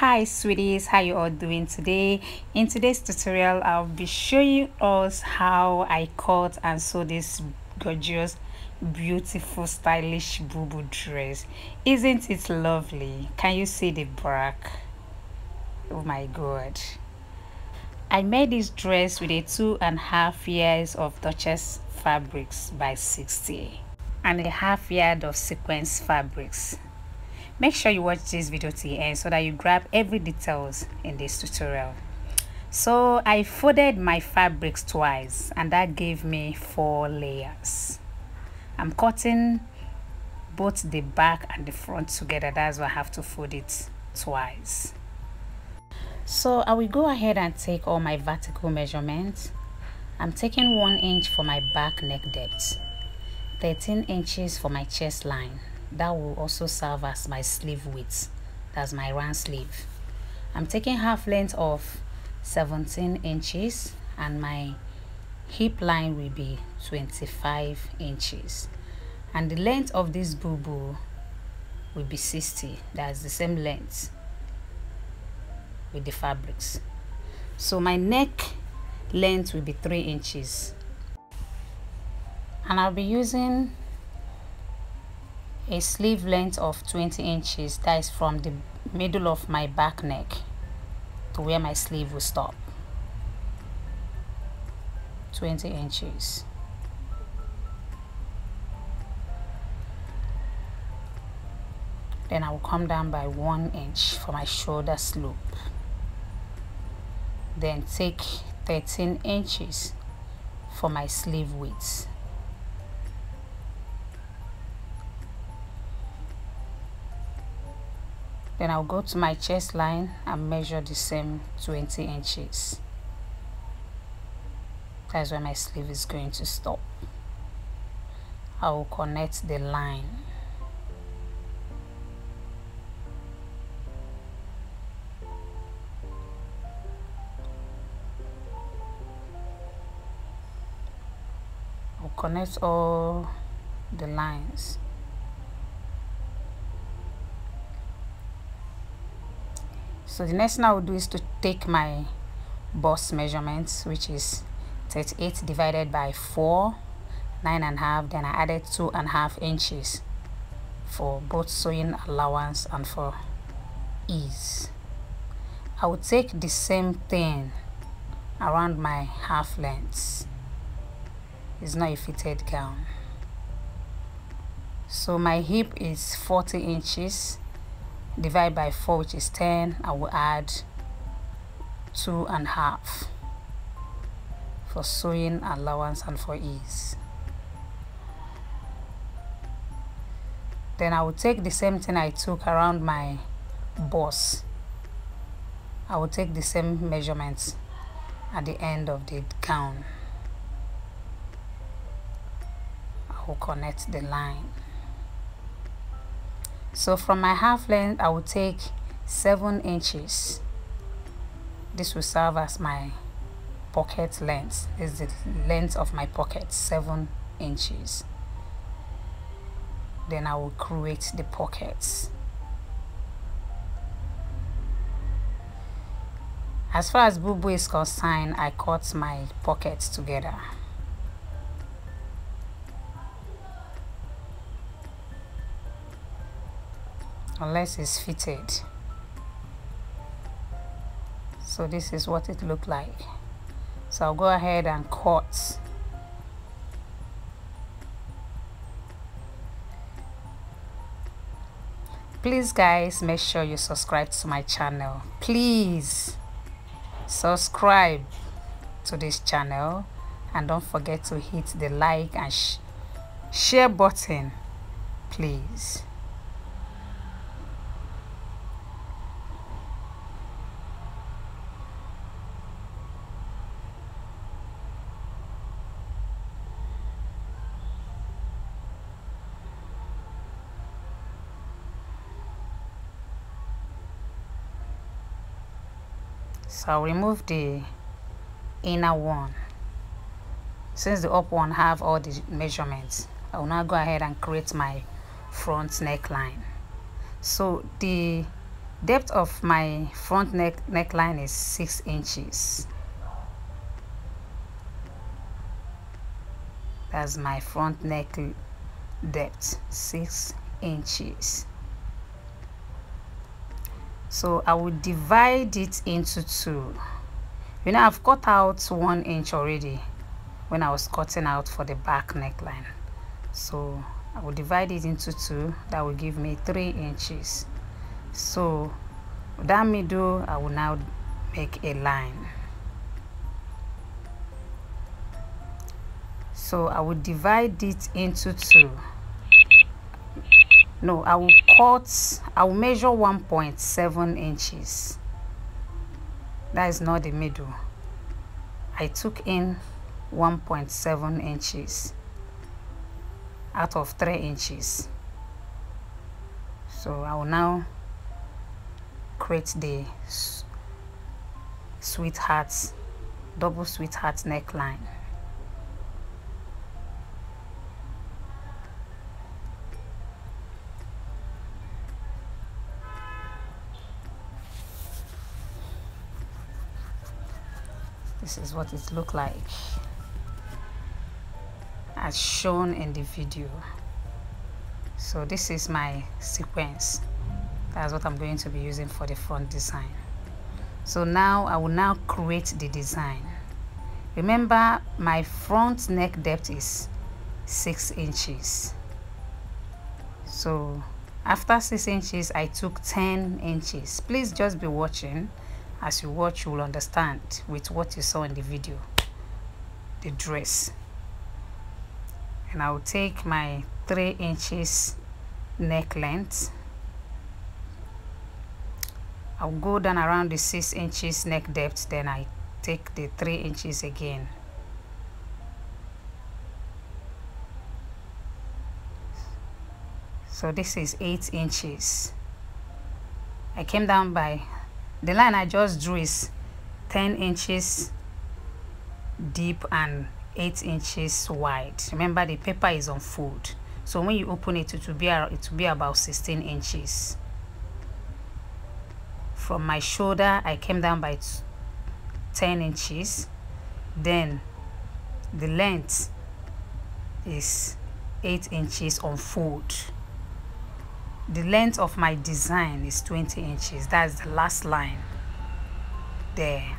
hi sweeties. How you all doing today? In today's tutorial i'll be showing us how i cut and sew this gorgeous beautiful stylish boo dress. Isn't it lovely? Can you see the back? Oh my god. I made this dress with a two and a half years of duchess fabrics by 60 and a half yard of sequence fabrics make sure you watch this video to the end so that you grab every details in this tutorial. So i folded my fabrics twice and that gave me four layers. I'm cutting both the back and the front together. That's why i have to fold it twice. So i will go ahead and take all my vertical measurements. I'm taking one inch for my back neck depth 13 inches for my chest line that will also serve as my sleeve width. That's my round sleeve. I'm taking half length of 17 inches and my hip line will be 25 inches. And the length of this bubu will be 60 that's the same length with the fabrics. So my neck length will be 3 inches. And I'll be using a sleeve length of 20 inches that is from the middle of my back neck to where my sleeve will stop. 20 inches. Then I will come down by one inch for my shoulder slope. Then take 13 inches for my sleeve width then I'll go to my chest line and measure the same 20 inches. That's where my sleeve is going to stop. I will connect the line. I'll connect all the lines so the next thing I will do is to take my bust measurements which is 38 divided by 4 nine and a half then I added two and a half inches for both sewing allowance and for ease. I will take the same thing around my half length. It's not a fitted gown. So my hip is 40 inches divide by 4 which is 10 I will add two and a half for sewing allowance and for ease. Then I will take the same thing I took around my bust I will take the same measurements at the end of the gown. I will connect the line so from my half length I will take 7 inches. This will serve as my pocket length. This is the length of my pocket 7 inches. Then I will create the pockets as far as boo is concerned I cut my pockets together unless it's fitted. So this is what it looked like. So I'll go ahead and cut. Please guys make sure you subscribe to my channel. Please subscribe to this channel and don't forget to hit the like and sh share button please so I'll remove the inner one. Since the up one have all the measurements I will now go ahead and create my front neckline. So the depth of my front neck neckline is six inches. That's my front neck depth six inches so I will divide it into two. You know I've cut out one inch already when I was cutting out for the back neckline. So I will divide it into two. That will give me three inches. So that middle I will now make a line. So I will divide it into two no I will cut I will measure 1.7 inches. That is not the middle. I took in 1.7 inches out of 3 inches. So I will now create the sweetheart double sweetheart neckline this is what it looked like as shown in the video. So this is my sequence. That's what I'm going to be using for the front design. So now I will now create the design. Remember my front neck depth is six inches. So after six inches I took 10 inches. Please just be watching as you watch you will understand with what you saw in the video the dress. And I will take my 3 inches neck length. I'll go down around the 6 inches neck depth then I take the 3 inches again. So this is 8 inches. I came down by the line I just drew is 10 inches deep and 8 inches wide. Remember the paper is on fold. So when you open it it will be it will be about 16 inches. From my shoulder I came down by 10 inches. Then the length is 8 inches on fold the length of my design is 20 inches. That's the last line there.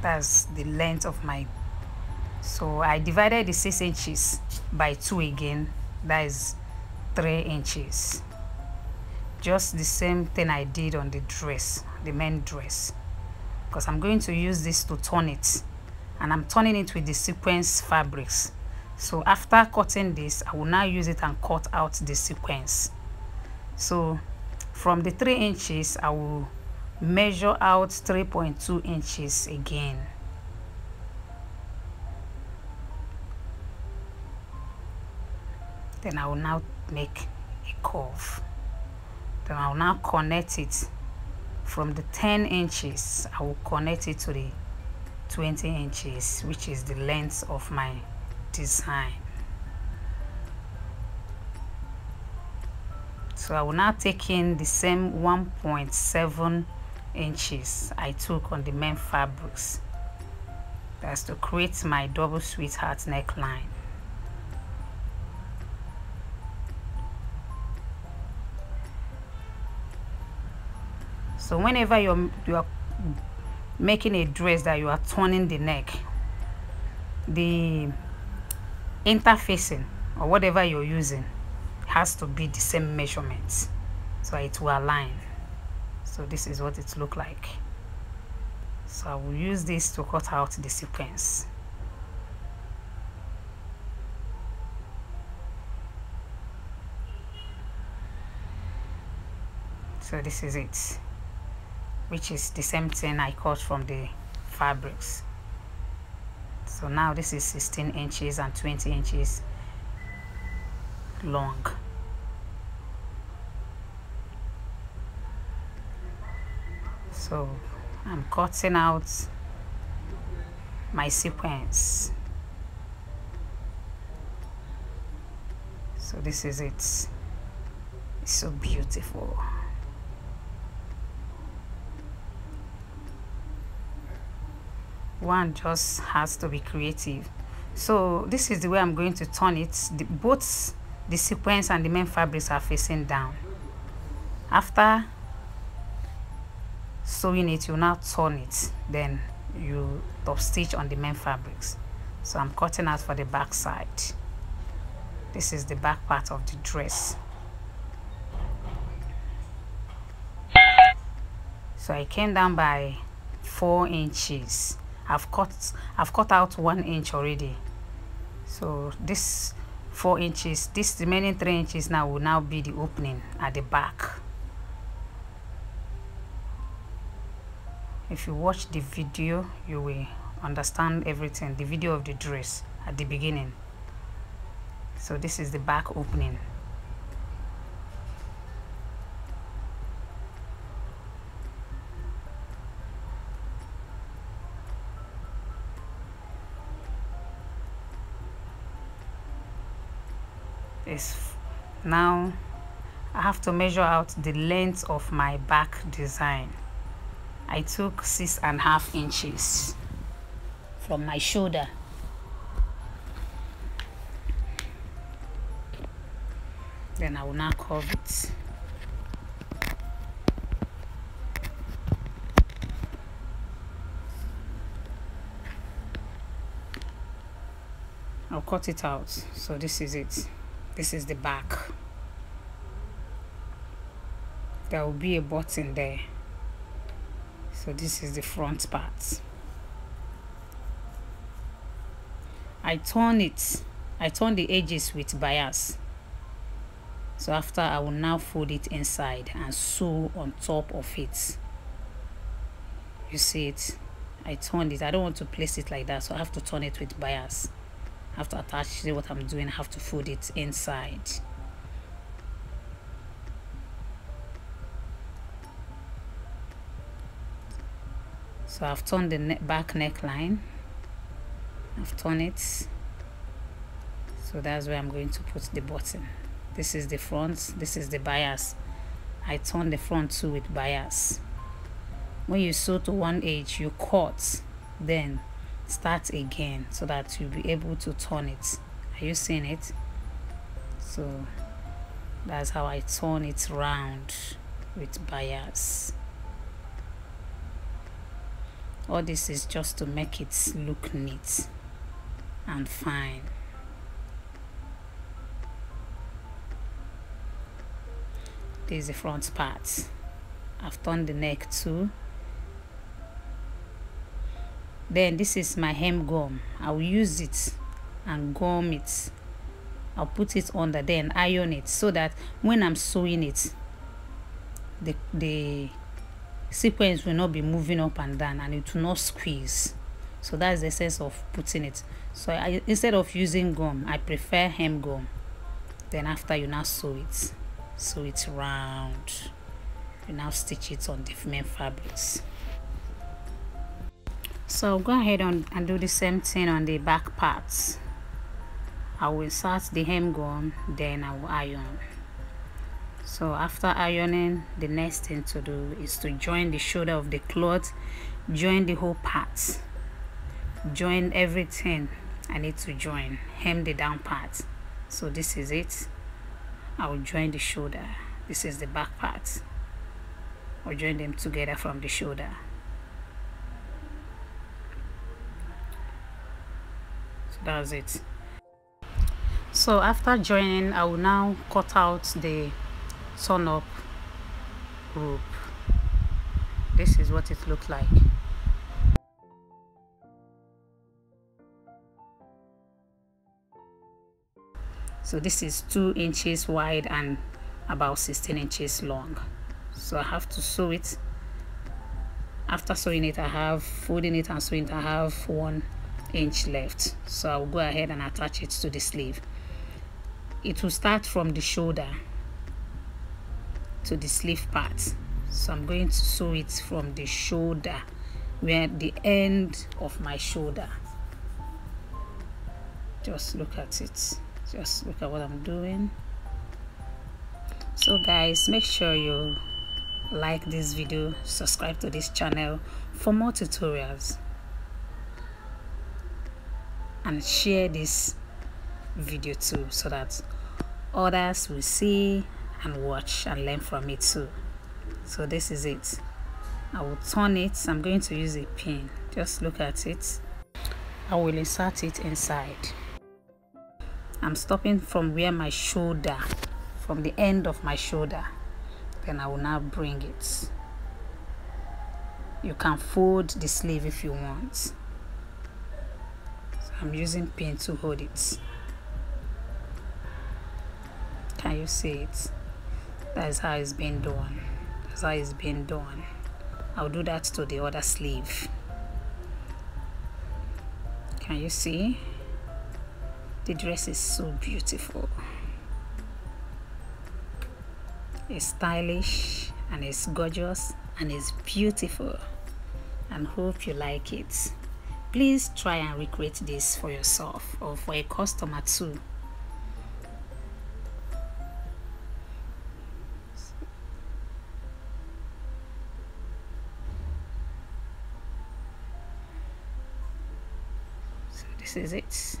That's the length of my so I divided the 6 inches by 2 again. That is 3 inches. Just the same thing I did on the dress the main dress. Because I'm going to use this to turn it and I'm turning it with the sequence fabrics. So after cutting this I will now use it and cut out the sequence so from the 3 inches I will measure out 3.2 inches again. Then I will now make a curve. Then I will now connect it. From the 10 inches I will connect it to the 20 inches which is the length of my design so I will now take in the same 1.7 inches I took on the main fabrics. That's to create my double sweetheart neckline. So whenever you're you're making a dress that you are turning the neck the interfacing or whatever you're using has to be the same measurements so it will align. So this is what it look like. So I will use this to cut out the sequence. So this is it which is the same thing I cut from the fabrics. So now this is 16 inches and 20 inches long. So I'm cutting out my sequence. So this is it. It's so beautiful. One just has to be creative. So this is the way I'm going to turn it. The, both the sequence and the main fabrics are facing down. After sewing it you now turn it. Then you top stitch on the main fabrics. So i'm cutting out for the back side. This is the back part of the dress. So i came down by four inches. I've cut i've cut out one inch already. So this four inches this remaining three inches now will now be the opening at the back. If you watch the video you will understand everything the video of the dress at the beginning. So this is the back opening is now I have to measure out the length of my back design. I took six and a half inches from my shoulder. Then I will now curve it. I'll cut it out. So this is it this is the back. There will be a button there. So this is the front part. I turn it I turn the edges with bias. So after I will now fold it inside and sew on top of it. You see it? I turned it. I don't want to place it like that so I have to turn it with bias have to attach what I'm doing I have to fold it inside. So I've turned the neck, back neckline. I've turned it. So that's where I'm going to put the button. This is the front this is the bias. I turn the front too with bias. When you sew to one edge you cut then start again so that you'll be able to turn it. Are you seeing it? So that's how I turn it round with bias. All this is just to make it look neat and fine. This is the front part. I've turned the neck too then this is my hem gum. I'll use it and gum it. I'll put it under then iron it so that when I'm sewing it the the sequence will not be moving up and down and it will not squeeze. So that's the sense of putting it. So I, instead of using gum I prefer hem gum. Then after you now sew it sew it round. You now stitch it on main fabrics so go ahead on and do the same thing on the back parts I will insert the hem gum then I will iron. So after ironing the next thing to do is to join the shoulder of the cloth join the whole part join everything I need to join hem the down part. So this is it. I will join the shoulder. This is the back part. I'll join them together from the shoulder that's it. So after joining I will now cut out the turn up rope this is what it looked like. So this is two inches wide and about 16 inches long. So I have to sew it. After sewing it I have folding it and sewing it I have one inch left. So I'll go ahead and attach it to the sleeve. It will start from the shoulder to the sleeve part. So I'm going to sew it from the shoulder where the end of my shoulder. Just look at it. Just look at what I'm doing. So guys make sure you like this video subscribe to this channel for more tutorials and share this video too so that others will see and watch and learn from it too. So this is it. I will turn it. I'm going to use a pin just look at it. I will insert it inside. I'm stopping from where my shoulder from the end of my shoulder. Then i will now bring it. You can fold the sleeve if you want i'm using pin to hold it. Can you see it? That's how it's being done. That's how it's being done. I'll do that to the other sleeve. Can you see? The dress is so beautiful. It's stylish and it's gorgeous and it's beautiful. And hope you like it please try and recreate this for yourself or for a customer too. So this is it.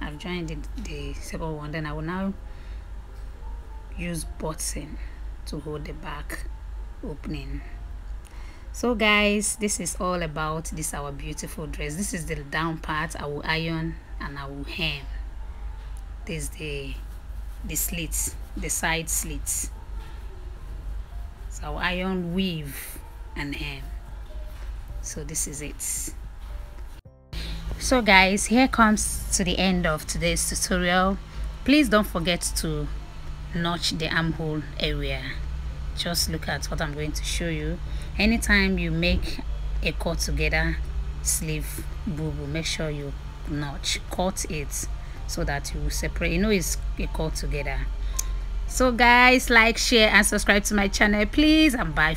I've joined the, the second one then I will now use button to hold the back opening so guys this is all about this our beautiful dress. This is the down part. I will iron and I will hem. This is the the slits the side slits. So I'll iron weave and hem. So this is it. So guys here comes to the end of today's tutorial. Please don't forget to notch the armhole area just look at what i'm going to show you. Anytime you make a cut together sleeve bubu make sure you notch cut it so that you separate you know it's a cut together. So guys like share and subscribe to my channel please and bye